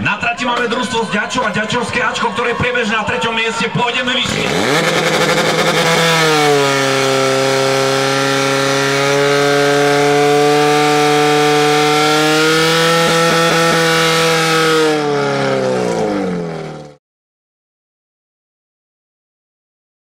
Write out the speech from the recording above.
Na trati máme družstvo z Ďačova, Ďačovské Ačko, ktoré je priebežné na treťom mieste. Pôjdeme vyššie.